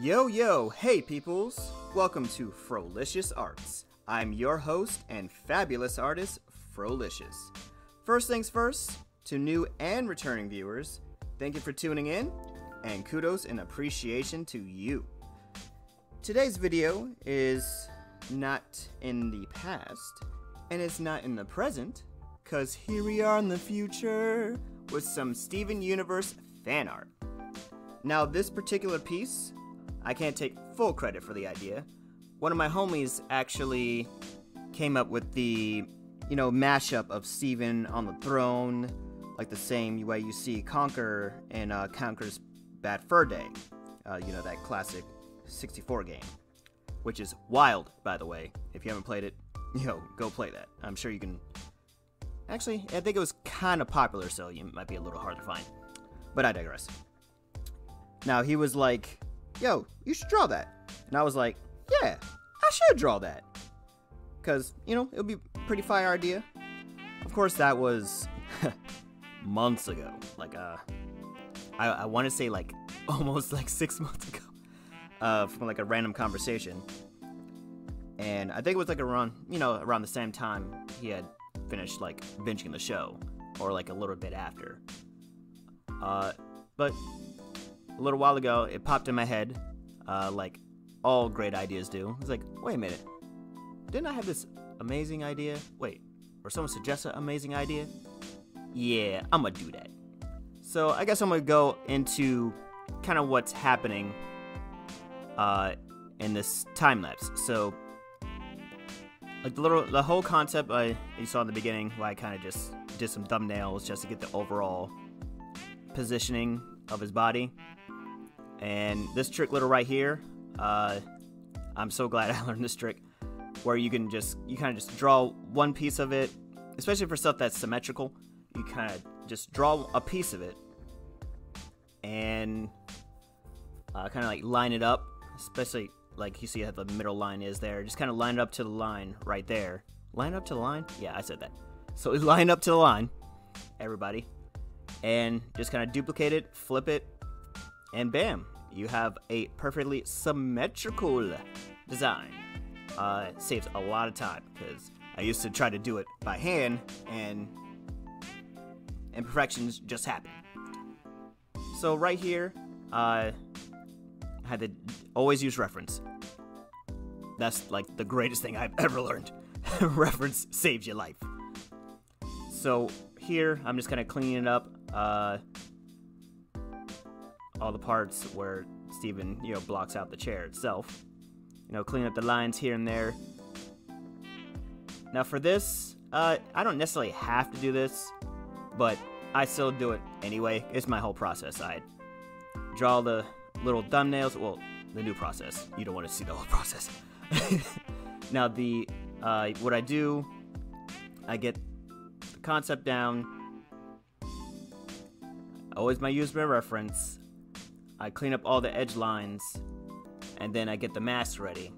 Yo, yo, hey peoples! Welcome to Frolicious Arts. I'm your host and fabulous artist, Frolicious. First things first, to new and returning viewers, thank you for tuning in, and kudos and appreciation to you. Today's video is not in the past, and it's not in the present, because here we are in the future with some Steven Universe fan art. Now, this particular piece, I can't take full credit for the idea. One of my homies actually came up with the, you know, mashup of Steven on the throne, like the same way you see Conker in uh, Conker's Bad Fur Day. Uh, you know, that classic 64 game. Which is wild, by the way. If you haven't played it, you know, go play that. I'm sure you can. Actually, I think it was kind of popular, so you might be a little hard to find. But I digress. Now, he was like, yo, you should draw that. And I was like, yeah, I should draw that. Because, you know, it would be pretty fire idea. Of course, that was months ago. Like, uh, I, I want to say like almost like six months ago. Uh, from like a random conversation. And I think it was like around, you know, around the same time he had finished like binging the show. Or like a little bit after. Uh, but a little while ago, it popped in my head, uh, like all great ideas do. It's like, wait a minute, didn't I have this amazing idea? Wait, or someone suggest an amazing idea? Yeah, I'm gonna do that. So I guess I'm gonna go into kind of what's happening uh, in this time lapse. So, like the little, the whole concept I you saw in the beginning, where I kind of just did some thumbnails just to get the overall positioning of his body. And this trick little right here, uh, I'm so glad I learned this trick, where you can just, you kind of just draw one piece of it, especially for stuff that's symmetrical, you kind of just draw a piece of it, and uh, kind of like line it up, especially like you see how the middle line is there, just kind of line it up to the line right there. Line up to the line? Yeah, I said that. So line up to the line, everybody, and just kind of duplicate it, flip it, and bam, you have a perfectly symmetrical design. Uh, saves a lot of time because I used to try to do it by hand and imperfections just happen. So right here, uh, I had to always use reference. That's like the greatest thing I've ever learned. reference saves your life. So here, I'm just kind of cleaning it up. Uh, all the parts where Steven, you know, blocks out the chair itself. You know, clean up the lines here and there. Now for this, uh, I don't necessarily have to do this, but I still do it anyway. It's my whole process. I draw the little thumbnails. Well, the new process. You don't want to see the whole process. now the uh, what I do, I get the concept down. Always my use reference. I clean up all the edge lines, and then I get the mask ready.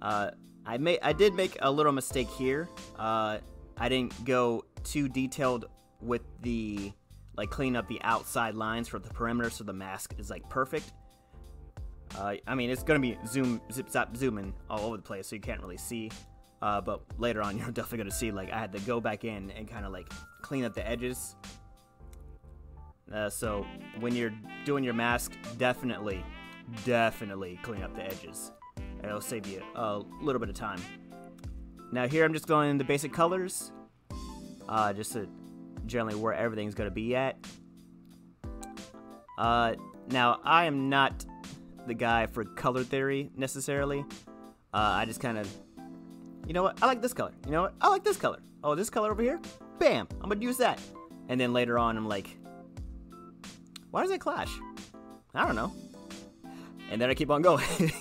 Uh, I made I did make a little mistake here. Uh, I didn't go too detailed with the like clean up the outside lines for the perimeter, so the mask is like perfect. Uh, I mean, it's gonna be zoom, zip, zap, zooming all over the place, so you can't really see. Uh, but later on, you're definitely gonna see like I had to go back in and kind of like clean up the edges uh, so when you're doing your mask, definitely, definitely clean up the edges. It'll save you a little bit of time. Now here I'm just going into basic colors, uh, just to generally where everything's going to be at. Uh, now I am not the guy for color theory necessarily. Uh, I just kind of, you know what? I like this color. You know what? I like this color. Oh, this color over here? Bam! I'm gonna use that. And then later on, I'm like, why does it clash? I don't know. And then I keep on going.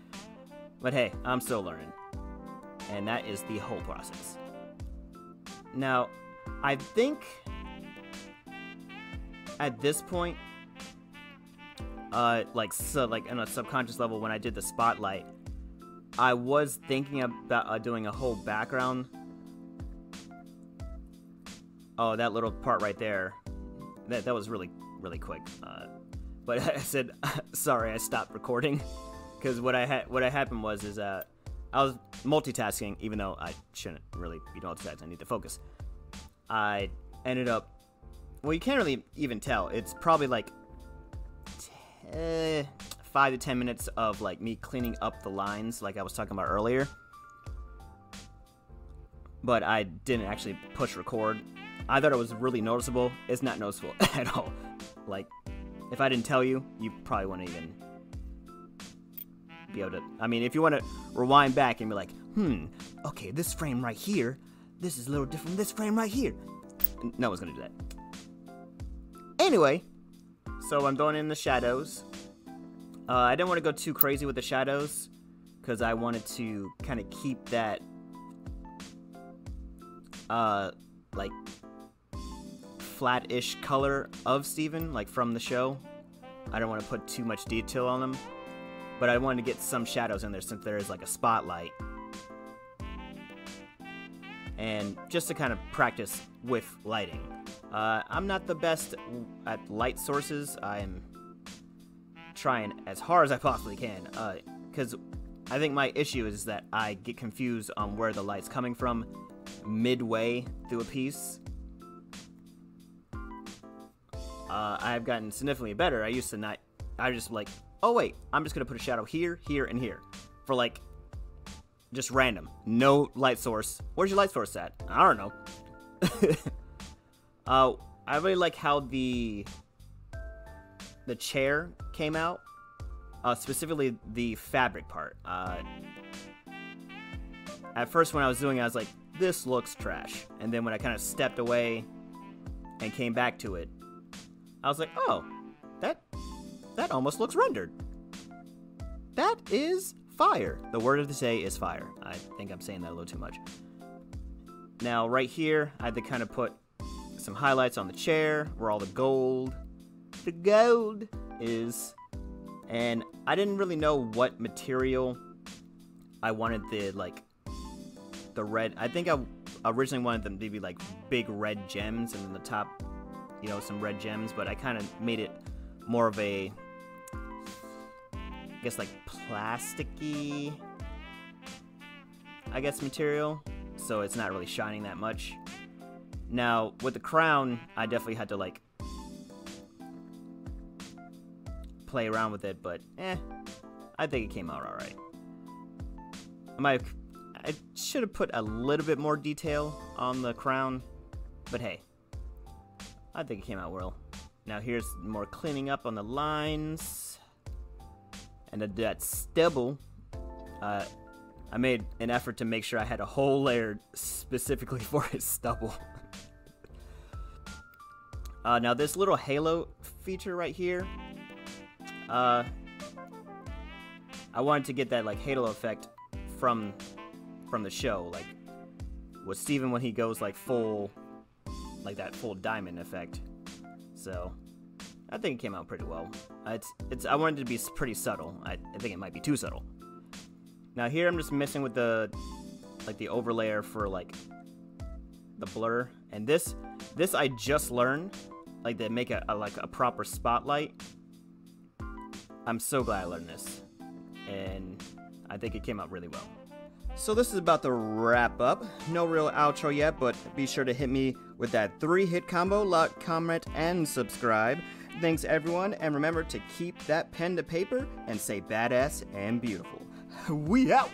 but hey, I'm still learning. And that is the whole process. Now, I think at this point, uh, like so, like on a subconscious level, when I did the spotlight, I was thinking about uh, doing a whole background. Oh, that little part right there. That that was really really quick. Uh, but I said sorry. I stopped recording because what I had what I happened was is uh I was multitasking even though I shouldn't really be multitasking. I need to focus. I ended up well, you can't really even tell. It's probably like t- five to ten minutes of like me cleaning up the lines, like I was talking about earlier. But I didn't actually push record. I thought it was really noticeable. It's not noticeable at all. Like, if I didn't tell you, you probably wouldn't even be able to. I mean, if you want to rewind back and be like, hmm, okay, this frame right here, this is a little different this frame right here. No one's gonna do that. Anyway, so I'm going in the shadows. Uh, I didn't want to go too crazy with the shadows because I wanted to kind of keep that, uh, like flat-ish color of Steven, like from the show. I don't want to put too much detail on them, but I wanted to get some shadows in there since there is like a spotlight. And just to kind of practice with lighting. Uh, I'm not the best at light sources. I'm trying as hard as I possibly can. Because uh, I think my issue is that I get confused on where the light's coming from midway through a piece. Uh, I've gotten significantly better. I used to not. I just like, oh wait, I'm just gonna put a shadow here, here, and here, for like, just random, no light source. Where's your light source at? I don't know. Uh, I really like how the the chair came out, uh, specifically the fabric part. Uh, at first, when I was doing it, I was like, "This looks trash," and then when I kind of stepped away and came back to it, I was like, "Oh, that that almost looks rendered." That is fire. The word of the day is fire. I think I'm saying that a little too much. Now, right here, I had to kind of put some highlights on the chair where all the gold, the gold is. And I didn't really know what material I wanted the, like, the red. I think I originally wanted them to be, like, big red gems and then the top, you know, some red gems. But I kind of made it more of a, I guess, like, plasticky, I guess, material. So it's not really shining that much. Now, with the crown, I definitely had to, like, play around with it, but, eh, I think it came out alright. I might I should have put a little bit more detail on the crown, but hey, I think it came out well. Now here's more cleaning up on the lines, and that stubble. Uh, I made an effort to make sure I had a whole layer specifically for his stubble. Uh, now this little halo feature right here, uh, I wanted to get that like halo effect from from the show, like with Steven when he goes like full, like that full diamond effect. So I think it came out pretty well. Uh, it's it's I wanted it to be pretty subtle. I, I think it might be too subtle. Now here I'm just messing with the like the overlayer for like the blur, and this this I just learned, like they make a, a like a proper spotlight. I'm so glad I learned this, and I think it came out really well. So this is about to wrap up. No real outro yet, but be sure to hit me with that three-hit combo, like, comment, and subscribe. Thanks everyone, and remember to keep that pen to paper and say badass and beautiful. We out!